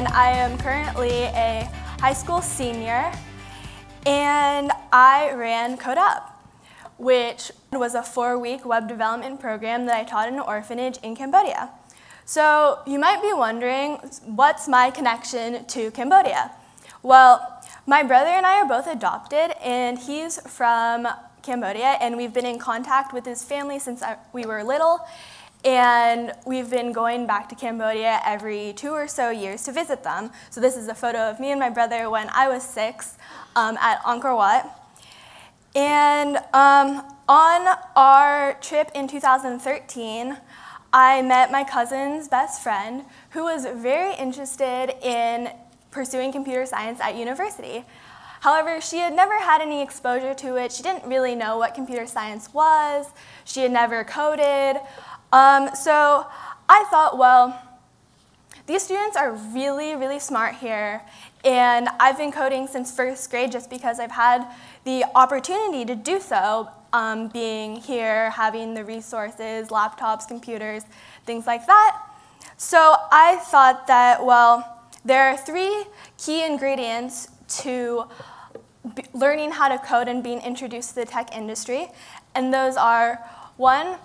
and I am currently a high school senior, and I ran KhodeUp, which was a four-week web development program that I taught in an orphanage in Cambodia. So you might be wondering, what's my connection to Cambodia? Well, my brother and I are both adopted, and he's from Cambodia, and we've been in contact with his family since we were little. And we've been going back to Cambodia every two or so years to visit them. So this is a photo of me and my brother when I was six um, at Angkor Wat. And um, on our trip in 2013, I met my cousin's best friend who was very interested in pursuing computer science at university. However, she had never had any exposure to it. She didn't really know what computer science was. She had never coded. Um, so I thought, well, these students are really, really smart here. And I've been coding since first grade just because I've had the opportunity to do so, um, being here, having the resources, laptops, computers, things like that. So I thought that, well, there are three key ingredients to learning how to code and being introduced to the tech industry. And those are one,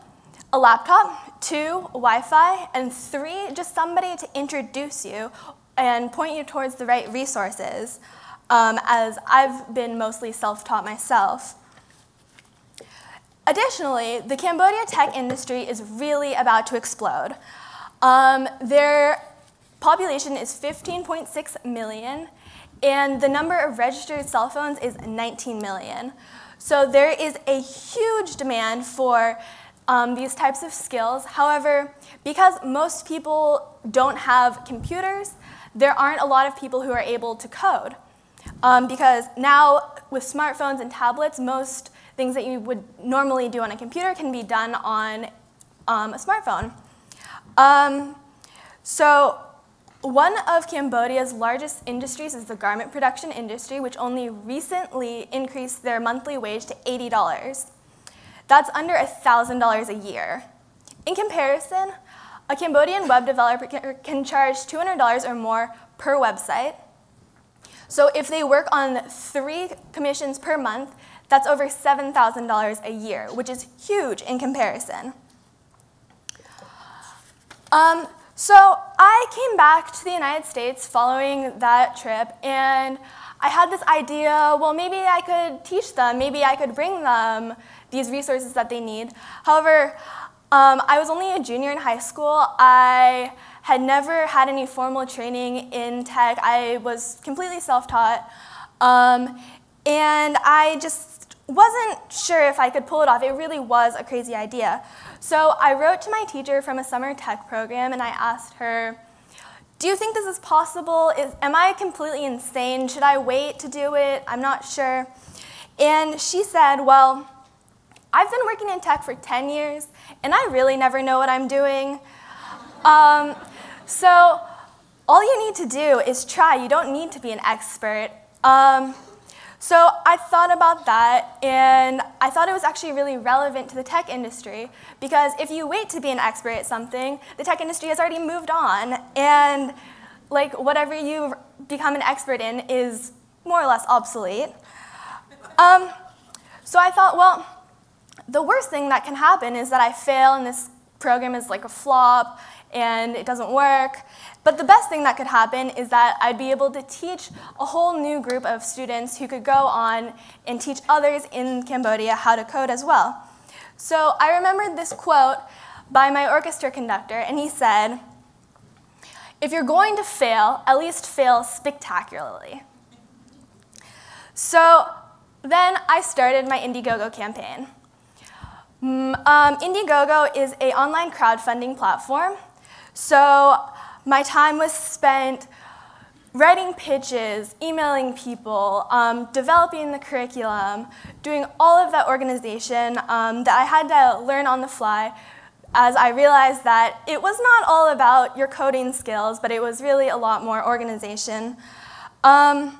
a laptop, two, Wi-Fi, and three, just somebody to introduce you and point you towards the right resources, um, as I've been mostly self-taught myself. Additionally, the Cambodia tech industry is really about to explode. Um, their population is 15.6 million, and the number of registered cell phones is 19 million. So there is a huge demand for um, these types of skills. However, because most people don't have computers, there aren't a lot of people who are able to code. Um, because now with smartphones and tablets, most things that you would normally do on a computer can be done on um, a smartphone. Um, so one of Cambodia's largest industries is the garment production industry, which only recently increased their monthly wage to $80. That's under $1,000 a year. In comparison, a Cambodian web developer can charge $200 or more per website. So if they work on three commissions per month, that's over $7,000 a year, which is huge in comparison. Um, so I came back to the United States following that trip, and I had this idea, well, maybe I could teach them, maybe I could bring them these resources that they need. However, um, I was only a junior in high school. I had never had any formal training in tech. I was completely self-taught. Um, and I just wasn't sure if I could pull it off. It really was a crazy idea. So I wrote to my teacher from a summer tech program and I asked her, do you think this is possible? Is, am I completely insane? Should I wait to do it? I'm not sure. And she said, well, I've been working in tech for 10 years, and I really never know what I'm doing. Um, so all you need to do is try. You don't need to be an expert. Um, so I thought about that, and I thought it was actually really relevant to the tech industry, because if you wait to be an expert at something, the tech industry has already moved on, and like whatever you become an expert in is more or less obsolete. Um, so I thought, well, the worst thing that can happen is that I fail in this program is like a flop and it doesn't work. But the best thing that could happen is that I'd be able to teach a whole new group of students who could go on and teach others in Cambodia how to code as well. So I remembered this quote by my orchestra conductor, and he said, if you're going to fail, at least fail spectacularly. So then I started my Indiegogo campaign. Mm, um, Indiegogo is an online crowdfunding platform. So my time was spent writing pitches, emailing people, um, developing the curriculum, doing all of that organization um, that I had to learn on the fly as I realized that it was not all about your coding skills, but it was really a lot more organization. Um,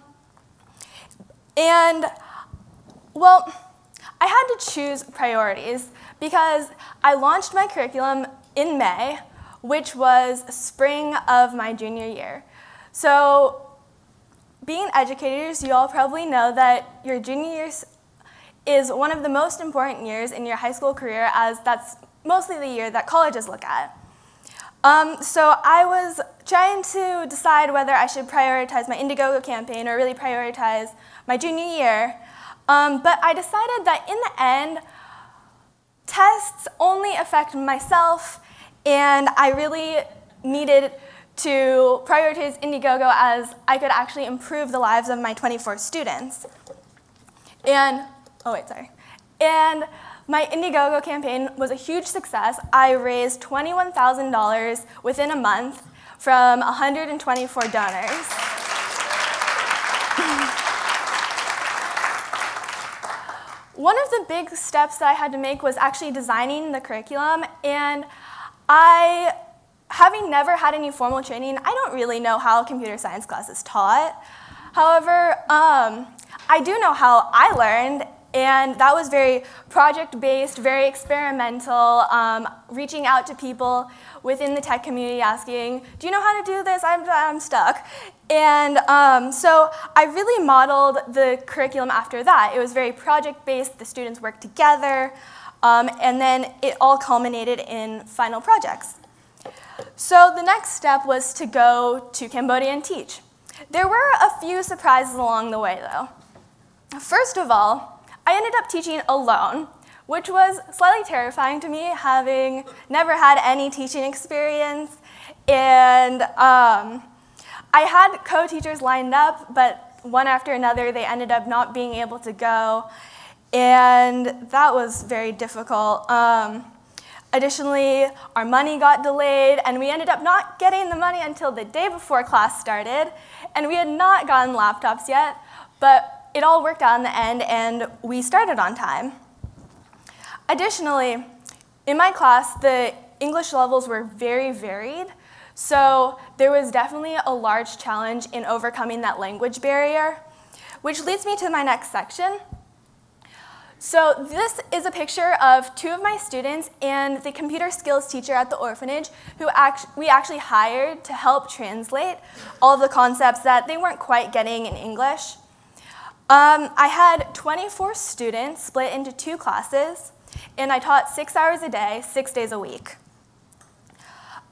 and, well, I had to choose priorities because I launched my curriculum in May, which was spring of my junior year. So being educators, you all probably know that your junior year is one of the most important years in your high school career as that's mostly the year that colleges look at. Um, so I was trying to decide whether I should prioritize my Indiegogo campaign or really prioritize my junior year. Um, but I decided that in the end, tests only affect myself, and I really needed to prioritize Indiegogo as I could actually improve the lives of my 24 students. And, oh wait, sorry. And my Indiegogo campaign was a huge success. I raised $21,000 within a month from 124 donors. One of the big steps that I had to make was actually designing the curriculum, and I, having never had any formal training, I don't really know how computer science class is taught. However, um, I do know how I learned, and that was very project-based, very experimental, um, reaching out to people within the tech community asking, do you know how to do this? I'm, I'm stuck. And um, so I really modeled the curriculum after that. It was very project-based, the students worked together, um, and then it all culminated in final projects. So the next step was to go to Cambodia and teach. There were a few surprises along the way, though. First of all, I ended up teaching alone, which was slightly terrifying to me, having never had any teaching experience. And um, I had co-teachers lined up, but one after another, they ended up not being able to go. And that was very difficult. Um, additionally, our money got delayed, and we ended up not getting the money until the day before class started. And we had not gotten laptops yet, but it all worked out in the end, and we started on time. Additionally, in my class, the English levels were very varied, so there was definitely a large challenge in overcoming that language barrier, which leads me to my next section. So this is a picture of two of my students and the computer skills teacher at the orphanage who act we actually hired to help translate all of the concepts that they weren't quite getting in English. Um, I had 24 students split into two classes, and I taught six hours a day, six days a week.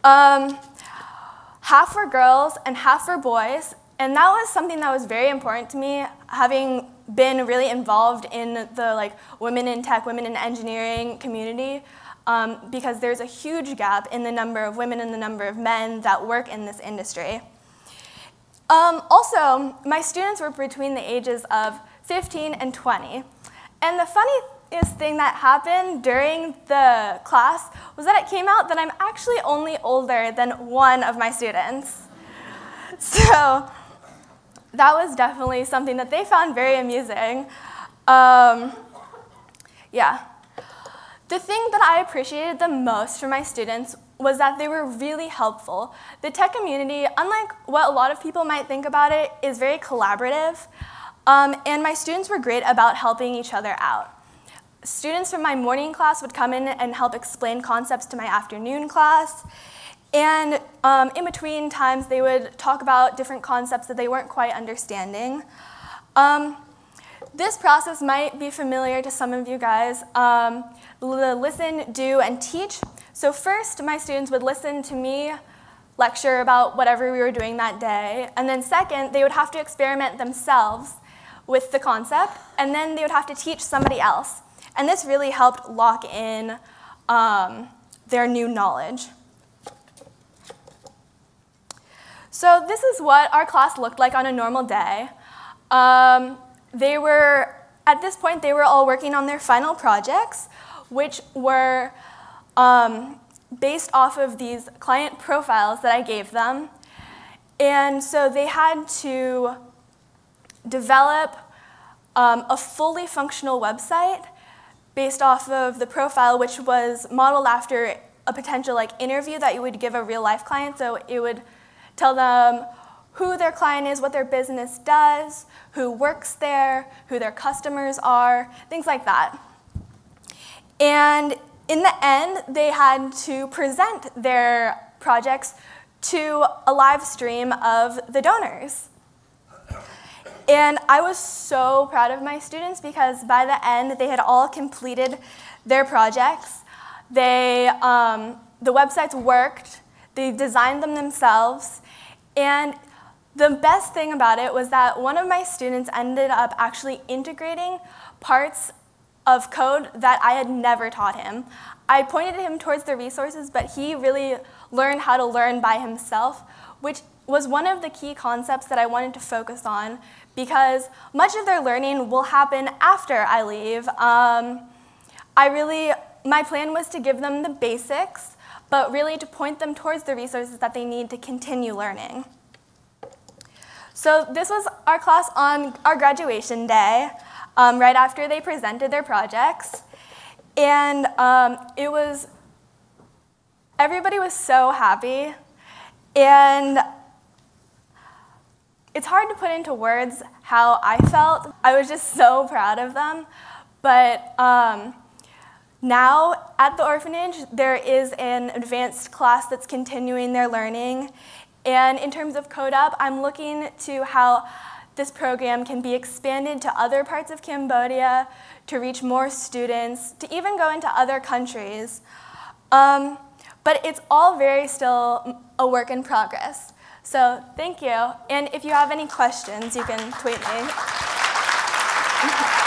Um, half were girls and half were boys, and that was something that was very important to me, having been really involved in the like women in tech, women in engineering community, um, because there's a huge gap in the number of women and the number of men that work in this industry. Um, also, my students were between the ages of 15 and 20. And the funniest thing that happened during the class was that it came out that I'm actually only older than one of my students. So that was definitely something that they found very amusing. Um, yeah. The thing that I appreciated the most from my students was that they were really helpful. The tech community, unlike what a lot of people might think about it, is very collaborative. Um, and my students were great about helping each other out. Students from my morning class would come in and help explain concepts to my afternoon class. And um, in between times, they would talk about different concepts that they weren't quite understanding. Um, this process might be familiar to some of you guys. Um, the listen, do, and teach so first, my students would listen to me lecture about whatever we were doing that day. And then second, they would have to experiment themselves with the concept, and then they would have to teach somebody else. And this really helped lock in um, their new knowledge. So this is what our class looked like on a normal day. Um, they were, at this point, they were all working on their final projects, which were um, based off of these client profiles that I gave them. And so they had to develop um, a fully functional website based off of the profile, which was modeled after a potential like interview that you would give a real life client. So it would tell them who their client is, what their business does, who works there, who their customers are, things like that. And in the end, they had to present their projects to a live stream of the donors. And I was so proud of my students because by the end, they had all completed their projects. They, um, the websites worked, they designed them themselves, and the best thing about it was that one of my students ended up actually integrating parts of code that I had never taught him. I pointed him towards the resources, but he really learned how to learn by himself, which was one of the key concepts that I wanted to focus on because much of their learning will happen after I leave. Um, I really, my plan was to give them the basics, but really to point them towards the resources that they need to continue learning. So this was our class on our graduation day, um, right after they presented their projects. And um, it was, everybody was so happy. And it's hard to put into words how I felt. I was just so proud of them. But um, now at the orphanage, there is an advanced class that's continuing their learning. And in terms of KhodeUp, I'm looking to how this program can be expanded to other parts of Cambodia, to reach more students, to even go into other countries. Um, but it's all very still a work in progress. So thank you. And if you have any questions, you can tweet me.